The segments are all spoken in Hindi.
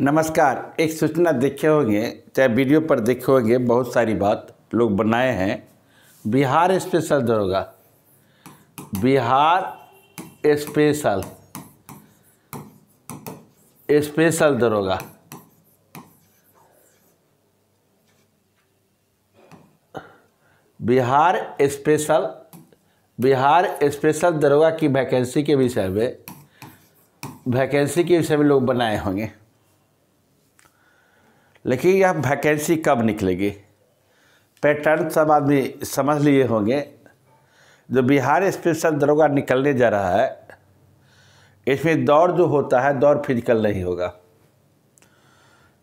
नमस्कार, एक सूचना देखे होंगे, चाहे वीडियो पर देखे होंगे, बहुत सारी बात लोग बनाए हैं। बिहार स्पेशल दरोगा। बिहार स्पेशल। स्पेशल दरोगा। बिहार स्पेशल बिहार स्पेशल दरोगा की वैकेंसी के विषय में, वैकेंसी के विषय में लोग बनाए होंगे। लेकिन यह वैकेंसी कब निकलेगी? पैटर्न सब आदमी समझ लिए होंगे। जो बिहार स्पेशल दरोगा निकलने जा रहा है, इसमें दौड़ जो होता है, दौड़ फ़िज़िकल नहीं होगा।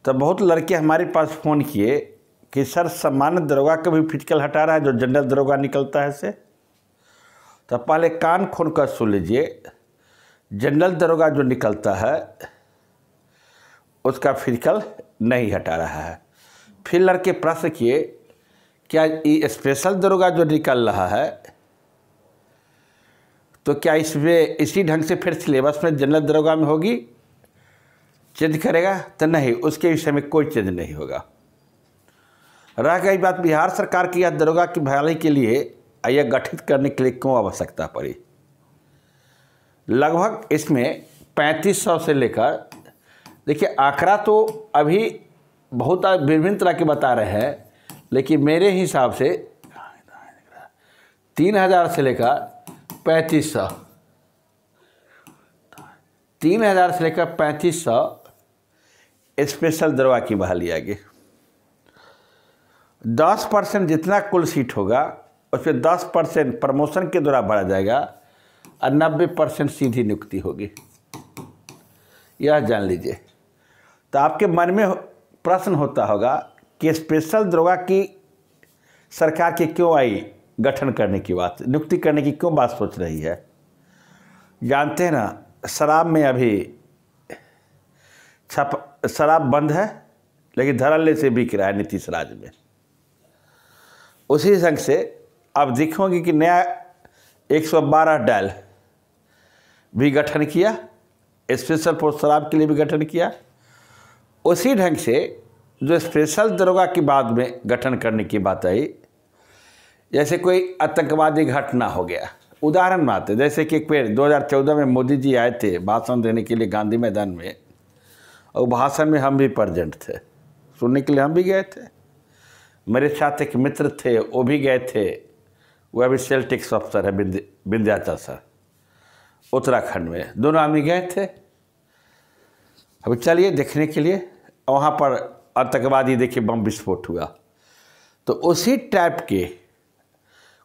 तो बहुत लड़के हमारे पास फ़ोन किए कि, सर, सामान्य दरोगा का भी फ़िज़िकल हटा रहा है, जो जनरल दरोगा निकलता है से तो पहले कान खोल कर सुन लीजिए। जनरल दरोगा जो निकलता है, उसका फ़िज़िकल नहीं हटा रहा है। फिर लड़के प्रश्न किए, क्या ये स्पेशल दरोगा जो निकल रहा है तो क्या इसमें इसी ढंग से फिर सिलेबस में जनरल दरोगा में होगी? चेंज करेगा? तो नहीं, उसके विषय में कोई चेंज नहीं होगा। रह गई बात बिहार सरकार की यह दरोगा की बहाली के लिए यह गठित करने के लिए क्यों आवश्यकता पड़ी? लगभग इसमें पैंतीस सौ से लेकर देखिए, आंकड़ा तो अभी बहुत विभिन्न तरह के बता रहे हैं, लेकिन मेरे हिसाब से तीन हज़ार से लेकर पैंतीस सौ, तीन हज़ार से लेकर पैंतीस सौ स्पेशल दरवा की बहाली आगे। दस परसेंट जितना कुल सीट होगा उसमें दस परसेंट प्रमोशन के द्वारा बढ़ा जाएगा और नब्बे परसेंट सीधी नियुक्ति होगी। यह जान लीजिए। तो आपके मन में प्रश्न होता होगा कि स्पेशल दरोगा की सरकार की क्यों आई गठन करने की बात? नियुक्ति करने की क्यों बात सोच रही है? जानते हैं ना, शराब में अभी छप, शराब बंद है, लेकिन धड़ल्ले से बिक रहा है नीतीश राज में। उसी ढंग से अब देखोगे कि नया 112 डायल भी गठन किया स्पेशल फोर्स शराब के लिए भी गठन किया। उसी ढंग से जो स्पेशल दरोगा की बाद में गठन करने की बात आई, जैसे कोई आतंकवादी घटना हो गया। उदाहरण बात है, जैसे कि एक पेड़ 2014 में मोदी जी आए थे भाषण देने के लिए गांधी मैदान में, और भाषण में हम भी प्रजेंट थे। सुनने के लिए हम भी गए थे। मेरे साथ एक मित्र थे, वो भी गए थे। वह अभी सेल टेक्स अफसर है विंध्याचल सर उत्तराखंड में। दोनों आदमी गए थे। अभी चलिए देखने के लिए, वहाँ पर आतंकवादी देखिए बम विस्फोट हुआ। तो उसी टाइप के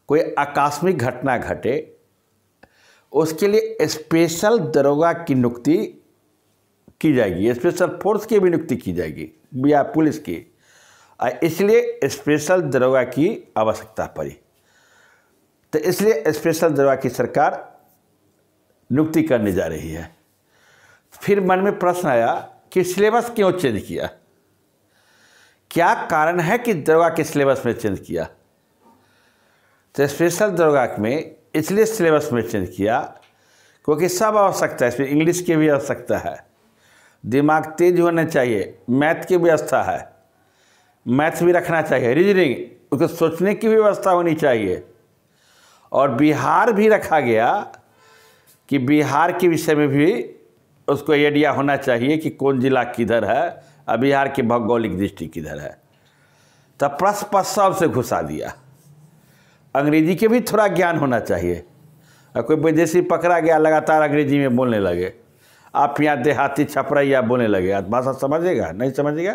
कोई आकस्मिक घटना घटे, उसके लिए स्पेशल दरोगा की नियुक्ति की जाएगी। स्पेशल फोर्स की भी नियुक्ति की जाएगी, या पुलिस की। इसलिए स्पेशल दरोगा की आवश्यकता पड़ी। तो इसलिए स्पेशल दरोगा की सरकार नियुक्ति करने जा रही है। फिर मन में प्रश्न आया कि सिलेबस क्यों चेंज किया? क्या कारण है कि दरोगा के सिलेबस में चेंज किया? तो स्पेशल दरोगा में इसलिए सिलेबस में चेंज किया क्योंकि सब आवश्यकता है, इसमें इंग्लिश की भी आवश्यकता है। दिमाग तेज होना चाहिए, मैथ की व्यवस्था है। मैथ भी रखना चाहिए, रीजनिंग, उसको सोचने की भी व्यवस्था होनी चाहिए। और बिहार भी रखा गया कि बिहार के विषय में भी उसको आइडिया होना चाहिए कि कौन जिला किधर है और बिहार की भौगोलिक दृष्टि किधर है। तब प्रश्न प्रस्ताव से घुसा दिया। अंग्रेज़ी के भी थोड़ा ज्ञान होना चाहिए। और कोई विदेशी पकड़ा गया, लगातार अंग्रेज़ी में बोलने लगे। आप यहाँ देहाती छपरैया बोलने लगे। भाषा समझेगा? नहीं समझेगा?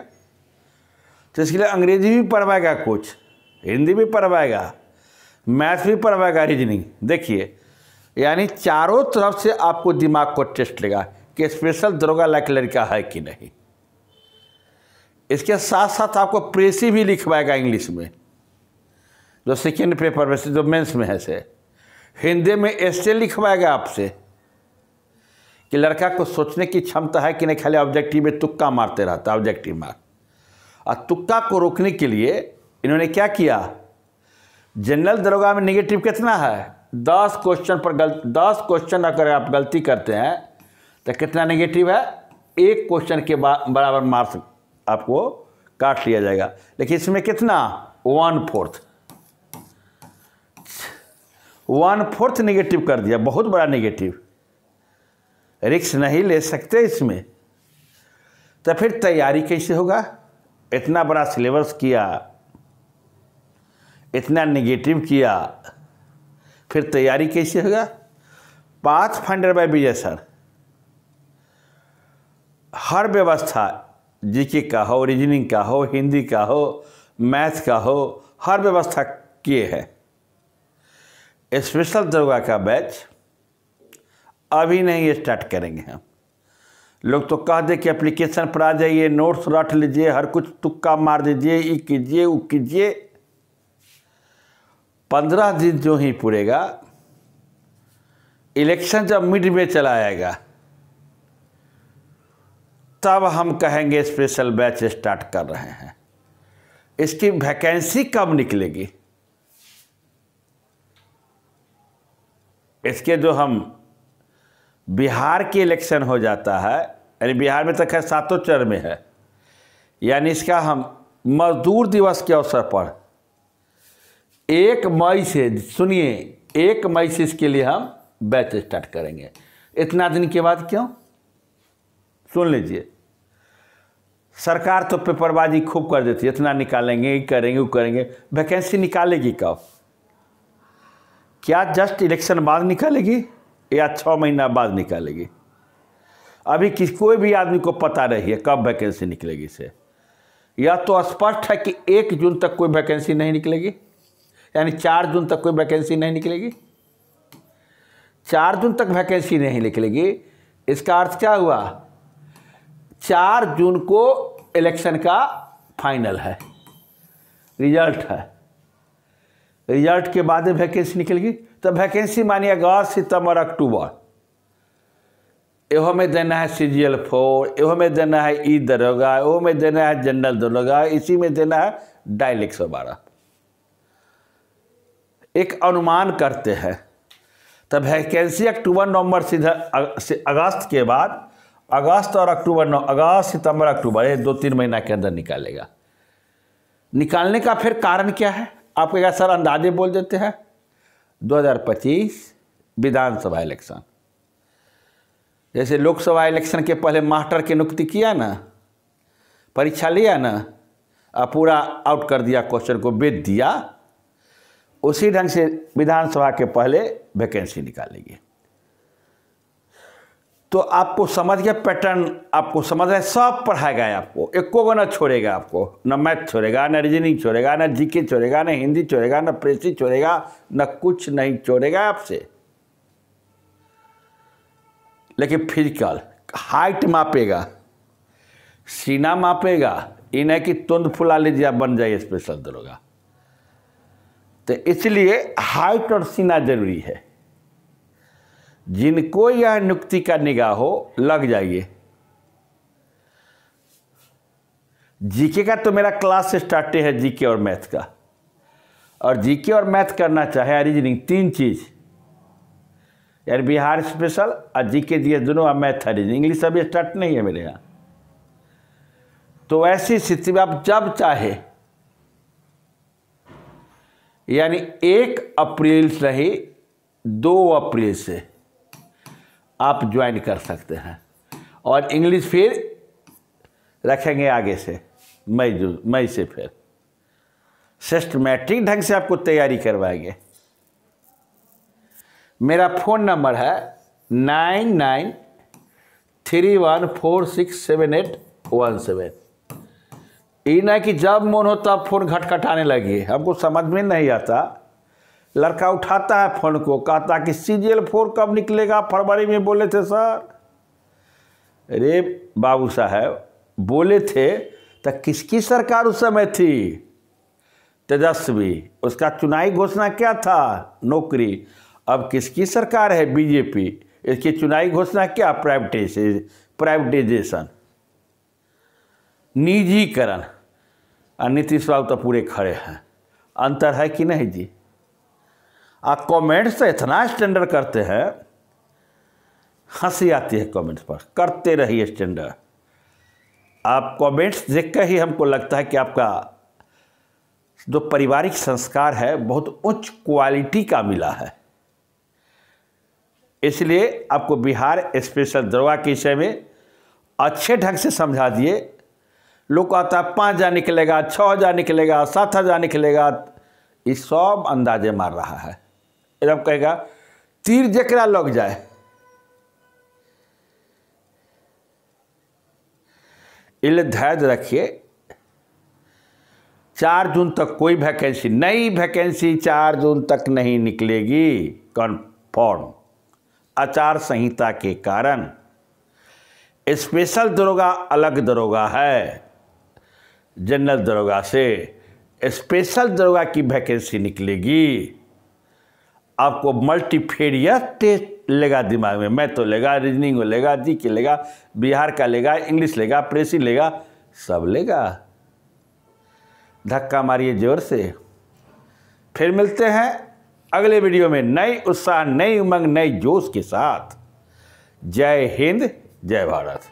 तो इसके लिए अंग्रेज़ी भी पढ़वाएगा कुछ, हिंदी भी पढ़वाएगा, मैथ भी पढ़वाएगा रीजनिंग। देखिए, यानी चारों तरफ़ से आपको दिमाग को टेस्ट लेगा। कि स्पेशल दरोगा लायक लड़का है कि नहीं? इसके साथ साथ आपको प्रेसी भी लिखवाएगा इंग्लिश में, जो सेकेंड पेपर में से, जो मेंस में है से। हिंदी में ऐसे लिखवाएगा आपसे कि लड़का को सोचने की क्षमता है कि नहीं, खाली ऑब्जेक्टिव में तुक्का मारते रहता है ऑब्जेक्टिव मार और तुक्का को रोकने के लिए इन्होंने क्या किया? जनरल दरोगा में निगेटिव कितना है? दस क्वेश्चन पर गल, दस क्वेश्चन अगर आप गलती करते हैं तो कितना नेगेटिव है? एक क्वेश्चन के बराबर मार्क्स आपको काट लिया जाएगा। लेकिन इसमें कितना? One fourth one fourth negative कर दिया। बहुत बड़ा नेगेटिव रिक्स नहीं ले सकते इसमें। तो फिर तैयारी कैसे होगा? इतना बड़ा सिलेबस किया। इतना नेगेटिव किया। फिर तैयारी कैसे होगा? Path finder by Vijay sir हर व्यवस्था, जीके का हो, रीजनिंग का हो, हिंदी का हो, मैथ का हो, हर व्यवस्था किए हैं। स्पेशल दरोगा का बैच अभी नहीं स्टार्ट करेंगे हम। लोग तो कह दे कि एप्लीकेशन पर आ जाइए नोट्स रट लीजिए, हर कुछ तुक्का मार दीजिए ये कीजिए वो कीजिए। पंद्रह दिन जो ही पूरेगा इलेक्शन जब मिड में चला आएगा तब हम कहेंगे स्पेशल बैच स्टार्ट कर रहे हैं। इसकी वैकेंसी कब निकलेगी? इसके जो हम बिहार के इलेक्शन हो जाता है, यानी बिहार में तो खैर सातों चरण में है, यानी इसका हम मजदूर दिवस के अवसर पर एक मई से, सुनिए, एक मई से इसके लिए हम बैच स्टार्ट करेंगे। इतना दिन के बाद क्यों? सुन लीजिए। सरकार तो पेपरबाजी खूब कर देती है, इतना निकालेंगे करेंगे, वो करेंगे। वैकेंसी निकालेगी कब? क्या जस्ट इलेक्शन बाद निकालेगी या छः महीना बाद निकालेगी? अभी किस, कोई भी आदमी को पता नहीं है कब वैकेंसी निकलेगी से या तो स्पष्ट है कि एक जून तक कोई वैकेंसी नहीं निकलेगी? यानी चार जून तक कोई वैकेंसी नहीं निकलेगी? चार जून तक वैकेंसी नहीं निकलेगी? इसका अर्थ क्या हुआ? चार जून को इलेक्शन का फाइनल है। रिज़ल्ट है। रिज़ल्ट के बाद वैकेंसी निकलेगी। तो वैकेंसी मानिए अगस्त, सितंबर, अक्टूबर। एहो में देना है सी जी एल फोर, एहो में देना है ई दरोगा, एहो में देना है जनरल दरोगा, इसी में देना है डायल एक सौ बारह एक अनुमान करते हैं। तो वैकेंसी अक्टूबर, नवंबर, सीधा अगस्त के बाद अगस्त और अक्टूबर नौ, अगस्त, सितंबर, अक्टूबर, ये दो तीन महीना के अंदर निकालेगा। निकालने का फिर कारण क्या है? आप क्या सर अंदाजे बोल देते हैं? 2025 विधानसभा इलेक्शन। जैसे लोकसभा इलेक्शन के पहले मास्टर की नियुक्ति किया ना, परीक्षा लिया ना और पूरा आउट कर दिया क्वेश्चन को बेच दिया, उसी ढंग से विधानसभा के पहले वैकेंसी निकालेगी। तो आपको समझ गया पैटर्न आपको समझ रहे सब पढ़ाएगा आपको। एको को ना छोड़ेगा आपको, न मैथ छोड़ेगा, न रीजनिंग छोड़ेगा, न जीके छोड़ेगा, न हिंदी छोड़ेगा, न प्रेसी छोड़ेगा, न कुछ नहीं छोड़ेगा आपसे। लेकिन फ़िज़िकल हाइट मापेगा, सीना मापेगा, इन्हें कि तुंद फुला लीजिए, आप बन जाइए स्पेशल दरोगा। तो इसलिए हाइट और सीना ज़रूरी है। जिनको यह नियुक्ति का निगाह हो, लग जाइए। जीके का तो मेरा क्लास स्टार्ट है जीके और मैथ का। और जीके और मैथ करना चाहे, रीजनिंग तीन चीज़। यार बिहार स्पेशल, और जीके दिए दोनों, और मैथ रीजनिंग। इंग्लिश अभी स्टार्ट नहीं है मेरे यहाँ। तो ऐसी स्थिति में आप जब चाहे, यानी एक अप्रैल से ही दो अप्रैल से आप ज्वाइन कर सकते हैं। और इंग्लिश फिर रखेंगे आगे से, मई जून मई से फिर। सिस्टमेटिक ढंग से आपको तैयारी करवाएँगे। मेरा फ़ोन नंबर है nine nine three one four six seven eight one seven ये ना कि जब मन हो तब फ़ोन खटखटाने लगी। हमको समझ में नहीं आता लड़का उठाता है फ़ोन को, कहता कि सी जी एल फोर कब निकलेगा? फरवरी में बोले थे, सर। अरे बाबू साहब, बोले थे तो किसकी सरकार उस समय थी? तेजस्वी, उसका चुनावी घोषणा क्या था? नौकरी। अब किसकी सरकार है? बीजेपी। इसकी चुनावी घोषणा क्या? Privatisation privatisation. निजीकरण। और नीतीश बाबू तो पूरे खड़े हैं। अंतर है कि नहीं जी? आप कमेंट्स तो इतना स्टैंडर्ड करते हैं, हँसी आती है कमेंट्स पर। करते रहिए स्टैंडर्ड आप कमेंट्स देख कर ही हमको लगता है कि आपका जो पारिवारिक संस्कार है, बहुत उच्च क्वालिटी का मिला है। इसलिए आपको बिहार स्पेशल दरवा के विषय में अच्छे ढंग से समझा दिए। लोग कहता है, पाँच हज़ार निकलेगा छः हज़ार निकलेगा, सात हज़ार निकलेगा। ये सब अंदाजे मार रहा है। एकदम कहेगा, तीर जकरा लग जाए। इसलिए धैर्य रखिए। चार जून तक कोई वैकेंसी, नई वैकेंसी चार जून तक नहीं निकलेगी। कन्फर्म। आचार संहिता के कारण। स्पेशल दरोगा अलग दरोगा है। जनरल दरोगा से स्पेशल दरोगा की वैकेंसी निकलेगी। आपको मल्टीफेरियस टेस्ट लेगा दिमाग में। मैं तो लेगा रीजनिंग लेगा जी के लेगा, बिहार का लेगा इंग्लिश लेगा प्रेसी लेगा, सब लेगा। धक्का मारिए ज़ोर से। फिर मिलते हैं अगले वीडियो में नई उत्साह, नई उमंग नई जोश के साथ। जय हिंद, जय भारत।